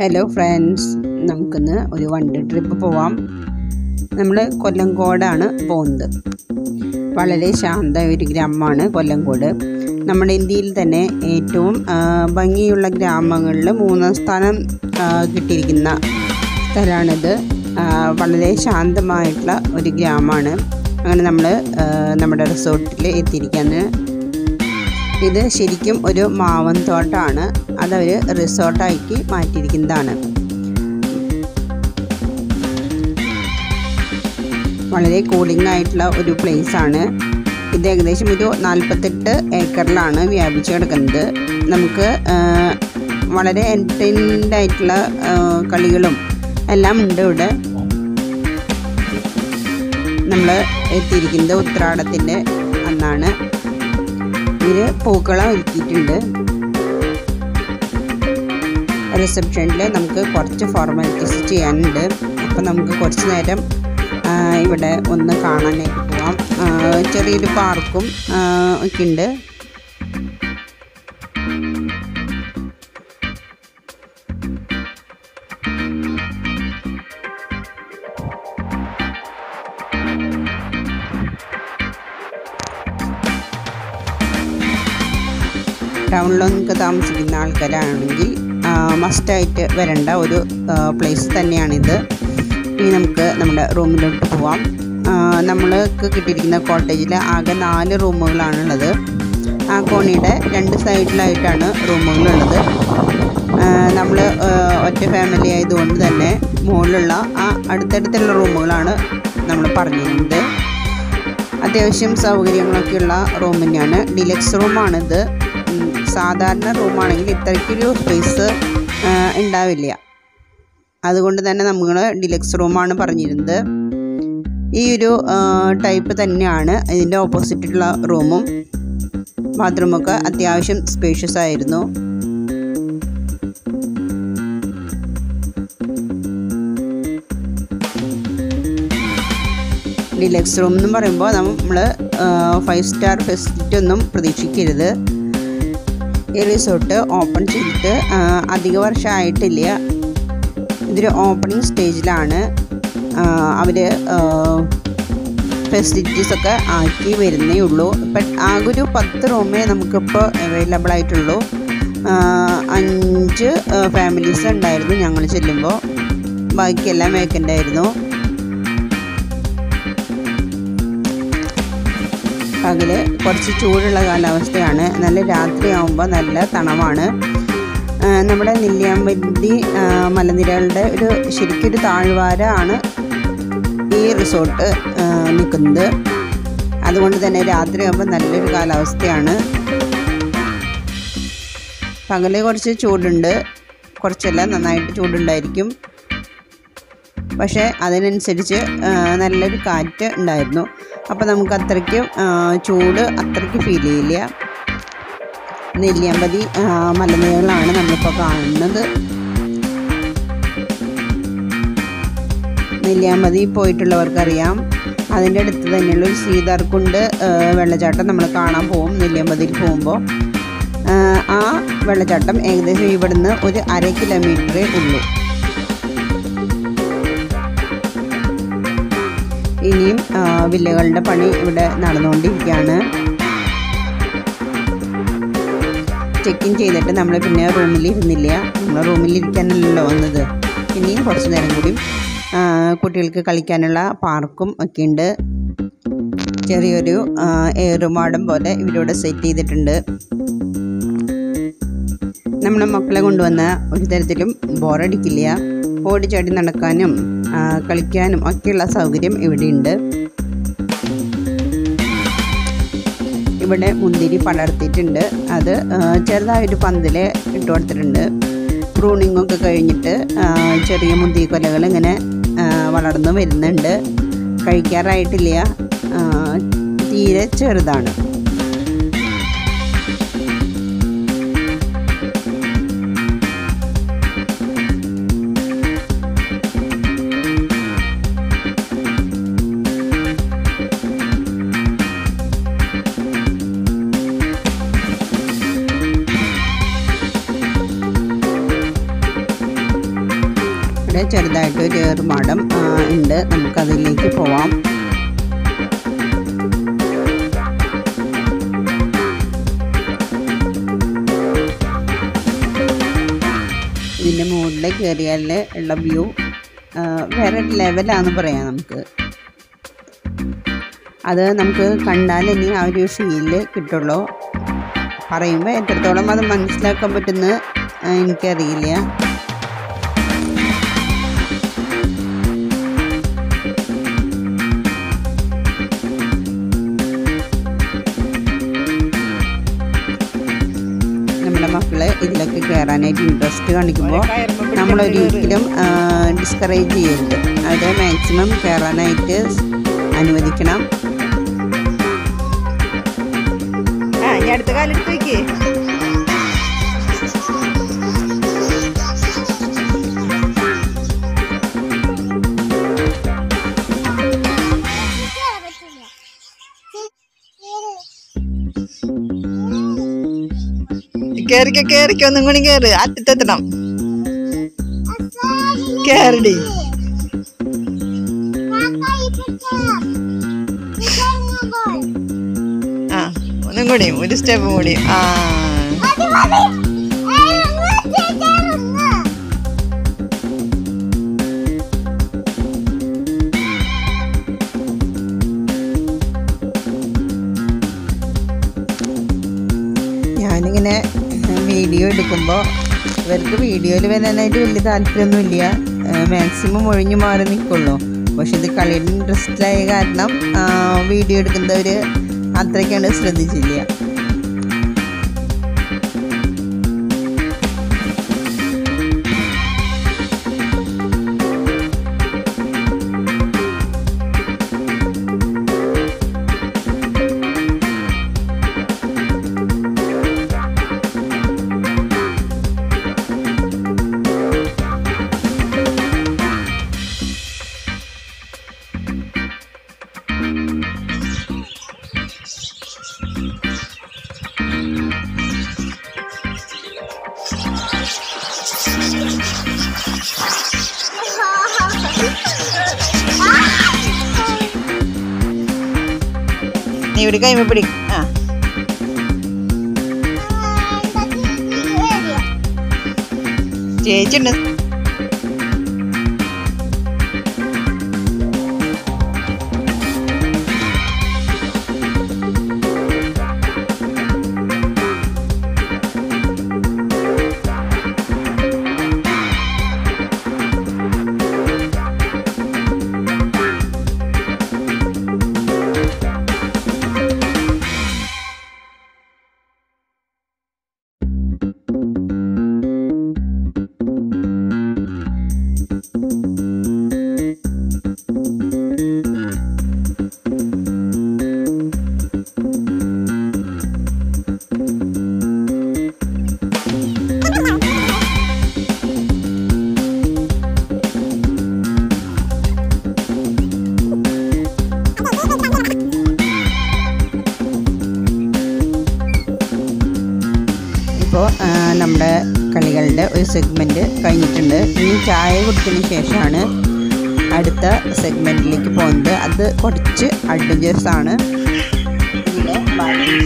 Hello friends നമുക്കിന്ന് ഒരു day trip പോവാം. നമ്മൾ കൊല്ലങ്കോടാണ് പോകുന്നത് വളരെ ശാന്ത ഒരു ഗ്രാമമാണ് കൊല്ലങ്കോട് നമ്മുടെ ഇന്ത്യയിൽ തന്നെ ഏറ്റവും ഭംഗിയുള്ള ഗ്രാമങ്ങളിൽ മൂന്നാം സ്ഥാനം കിട്ടിയിരിക്കുന്ന സ്ഥലമാണിത്. വളരെ ശാന്തമായിട്ടുള്ള ഒരു ഗ്രാമമാണ്. അങ്ങനെ നമ്മൾ നമ്മുടെ റിസോർട്ടിൽ എത്തിയിരിക്കുകയാണ്. ഇത് ശരിക്കും ഒരു മാവൻ തോട്ടമാണ് അതവർ റിസോർട്ടാക്കി മാറ്റിയിരിക്കുന്നതാണ്. വളരെ കൂളിംഗ് ആയിട്ടുള്ള ഒരു പ്ലേസ് ആണ് ഇത് ഏകദേശം ഒരു നാൽപ്പത്തെട്ട് ഏക്കറിലാണ് വ്യാപിച്ച് കിടക്കുന്നത്. നമുക്ക് വളരെ എന്റർടൈൻഡ് ആയിട്ടുള്ള കളികളും എല്ലാം ഉണ്ട് ഇവിടെ. നമ്മൾ എത്തിയിരിക്കുന്നത് ഉത്രാടത്തിന്റെ അന്നാണ്. ഇതിൽ പൂക്കളം ഒരുക്കിയിട്ടുണ്ട്. റിസപ്ഷനിൽ നമുക്ക് കുറച്ച് ഫോർമാലിറ്റീസ് ചെയ്യാനുണ്ട്. അപ്പോൾ നമുക്ക് കുറച്ച് നേരം ഇവിടെ ഒന്ന് കാണാനായിട്ട് പോവാം. ചെറിയൊരു പാർക്കും ഒക്കെ ഉണ്ട്. ടൗണിലൊക്കെ താമസിക്കുന്ന ആൾക്കാരാണെങ്കിൽ മസ്റ്റായിട്ട് വരേണ്ട ഒരു പ്ലേസ് തന്നെയാണിത്. ഇനി നമുക്ക് നമ്മുടെ റൂമിലോട്ട് പോവാം. നമ്മൾക്ക് കിട്ടിയിരിക്കുന്ന കോട്ടേജിൽ ആകെ നാല് റൂമുകളാണുള്ളത്. ആ കോണിയുടെ രണ്ട് സൈഡിലായിട്ടാണ് റൂമുകളുള്ളത്. നമ്മൾ ഒറ്റ ഫാമിലി ആയതുകൊണ്ട് തന്നെ മുകളിലുള്ള ആ അടുത്തടുത്തുള്ള റൂമുകളാണ് നമ്മൾ പറഞ്ഞിരുന്നത്. അത്യാവശ്യം സൗകര്യങ്ങളൊക്കെയുള്ള റൂം തന്നെയാണ്. ഡിലക്സ് റൂമാണിത് സാധാരണ റൂമാണെങ്കിൽ ഇത്രയ്ക്കൊരു സ്പേസ് ഉണ്ടാവില്ല. അതുകൊണ്ട് തന്നെ നമ്മൾ ഡിലക്സ് റൂമാണ് പറഞ്ഞിരുന്നത്. ഈ ഒരു ടൈപ്പ് തന്നെയാണ് ഇതിന്റെ ഓപ്പോസിറ്റുള്ള റൂമും ബാത്റൂമൊക്കെ അത്യാവശ്യം സ്പേഷ്യസ് ആയിരുന്നു. ഡിലക്സ് റൂം എന്ന് പറയുമ്പോൾ നമ്മൾ ഫൈവ് സ്റ്റാർ ഫെസിലിറ്റി ഒന്നും പ്രതീക്ഷിക്കരുത്. ഈ റിസോർട്ട് ഓപ്പൺ ചെയ്തിട്ട് അധിക വർഷമായിട്ടില്ല ഇതൊരു ഓപ്പണിംഗ് സ്റ്റേജിലാണ്. അവർ ഫെസിലിറ്റീസ് ഒക്കെ ആക്കി വരുന്നേ ഉള്ളൂ. ബട്ട് ആകെ ഒരു പത്ത് റൂമേ നമുക്കിപ്പോൾ അവൈലബിൾ ആയിട്ടുള്ളൂ. അഞ്ച് ഫാമിലീസ് ഉണ്ടായിരുന്നു ഞങ്ങൾ ചെല്ലുമ്പോൾ. ബാക്കിയെല്ലാം വേക്കന്റ് ആയിരുന്നു. പകൽ കുറച്ച് ചൂടുള്ള കാലാവസ്ഥയാണ്. നല്ല രാത്രിയാവുമ്പോൾ നല്ല തണവാണ്. നമ്മുടെ നെല്ലിയാമ്പതി മലനിരകളുടെ ഒരു ശരിക്കൊരു താഴ്വാര ആണ് ഈ റിസോർട്ട് നിൽക്കുന്നത് അതുകൊണ്ട് തന്നെ രാത്രിയാകുമ്പോൾ നല്ലൊരു കാലാവസ്ഥയാണ്. പകൽ കുറച്ച് ചൂടുണ്ട്. കുറച്ചല്ല നന്നായിട്ട് ചൂടുണ്ടായിരിക്കും. പക്ഷേ അതിനനുസരിച്ച് നല്ലൊരു കാറ്റ് ഉണ്ടായിരുന്നു. അപ്പോൾ നമുക്ക് അത്രയ്ക്ക് ചൂട് അത്രയ്ക്ക് ഫീൽ ചെയ്യില്ല. നെല്ലിയമ്പതി മലനിരകളാണ് നമ്മളിപ്പോൾ കാണുന്നത്. നെല്ലിയാമ്പതി പോയിട്ടുള്ളവർക്കറിയാം. അതിന്റെ അടുത്ത് തന്നെയുള്ള ഒരു ശ്രീധർക്കുണ്ട്. വെള്ളച്ചാട്ടം നമ്മൾ കാണാൻ പോകും നെല്ലിയാമ്പതിയിൽ പോകുമ്പോൾ ആ വെള്ളച്ചാട്ടം ഏകദേശം ഇവിടുന്ന് ഒരു അര കിലോമീറ്ററേ ഉള്ളൂ. ഇനിയും വില്ലകളുടെ പണി ഇവിടെ നടന്നുകൊണ്ടിരിക്കുകയാണ്. ചെക്ക് ഇൻ ചെയ്തിട്ട് നമ്മൾ പിന്നെ റൂമിൽ ഇരുന്നില്ല നമ്മൾ റൂമിൽ ഇരിക്കാനല്ലല്ലോ വന്നത്. ഇനിയും കുറച്ച് നേരം കൂടി കുട്ടികൾക്ക് കളിക്കാനുള്ള പാർക്കും ഒക്കെ ഉണ്ട് ചെറിയൊരു ഏറുമാടം പോലെ ഇവരിവിടെ സെറ്റ് ചെയ്തിട്ടുണ്ട്. നമ്മുടെ മക്കളെ കൊണ്ടുവന്ന ഒരു തരത്തിലും ബോറടിക്കില്ല ഓടിച്ചാടി നടക്കാനും കളിക്കാനും ഒക്കെയുള്ള സൗകര്യം ഇവിടെയുണ്ട്. ഇവിടെ മുന്തിരി പടർത്തിയിട്ടുണ്ട്. അത് ചെറുതായൊരു പന്തൽ ഇട്ട് കൊടുത്തിട്ടുണ്ട്. പ്രൂണിങ്ങൊക്കെ കഴിഞ്ഞിട്ട് ചെറിയ മുന്തിരി കൊലകൾ ഇങ്ങനെ വളർന്നു വരുന്നുണ്ട്. കഴിക്കാറായിട്ടില്ല. തീരെ ചെറുതാണ്. ചെറുതായിട്ട് ഒരു ഏറുമാടം ഉണ്ട്. നമുക്കതിലേക്ക് പോവാം. ഇതിന്റെ മുകളിൽ കയറിയാൽ ഉള്ള വ്യൂ വേറെ ലെവലാന്ന് പറയാം നമുക്ക്. അത് നമുക്ക് കണ്ടാൽ ഇനി ആ ഒരു ഫീൽ കിട്ടുള്ളൂ. പറയുമ്പോൾ എത്രത്തോളം അത് മനസ്സിലാക്കാൻ പറ്റുമെന്ന് എനിക്കറിയില്ല. ഇതിലൊക്കെ കയറാനായിട്ട് ഇൻട്രസ്റ്റ് കാണിക്കുമ്പോൾ നമ്മളൊരിക്കലും ഡിസ്കറേജ് ചെയ്യരുത്. അത് മാക്സിമം കയറാനായിട്ട് അനുവദിക്കണം. ആ ഞാൻ അടുത്ത കാലത്ത് കേറിക്കോ കേറിക്കോ ഒന്നും കൂടി കേറ്. അറ്റത്തെത്തണം കേറടി. ആ ഒന്നും കൂടി ഒരു സ്റ്റെപ്പ് കൂടി. ആ. ഇവർക്ക് വീഡിയോയിൽ വരാനായിട്ട് വലിയ താല്പര്യമൊന്നുമില്ല. മാക്സിമം ഒഴിഞ്ഞു മാറി നിൽക്കുള്ളൂ. പക്ഷെ ഇത് കളിയുടെ ഇൻട്രസ്റ്റിലായ കാരണം വീഡിയോ എടുക്കുന്നവർ അത്രയ്ക്കാണ് ശ്രദ്ധിച്ചില്ല. നീ ഇവിടെ കൈമ പിടി. ആ. ചേച്ചിണ്ട് ഇപ്പോൾ നമ്മുടെ കളികളുടെ ഒരു സെഗ്മെന്റ് കഴിഞ്ഞിട്ടുണ്ട്. ഇനി ചായ കുടിച്ചതിന് ശേഷമാണ് അടുത്ത സെഗ്മെന്റിലേക്ക് പോകുന്നത്. അത് കുറച്ച് അഡ്വഞ്ചേഴ്സാണ് ബാക്കി